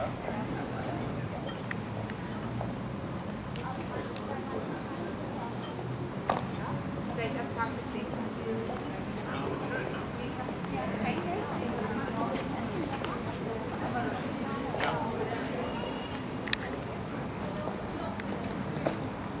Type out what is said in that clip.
Yeah.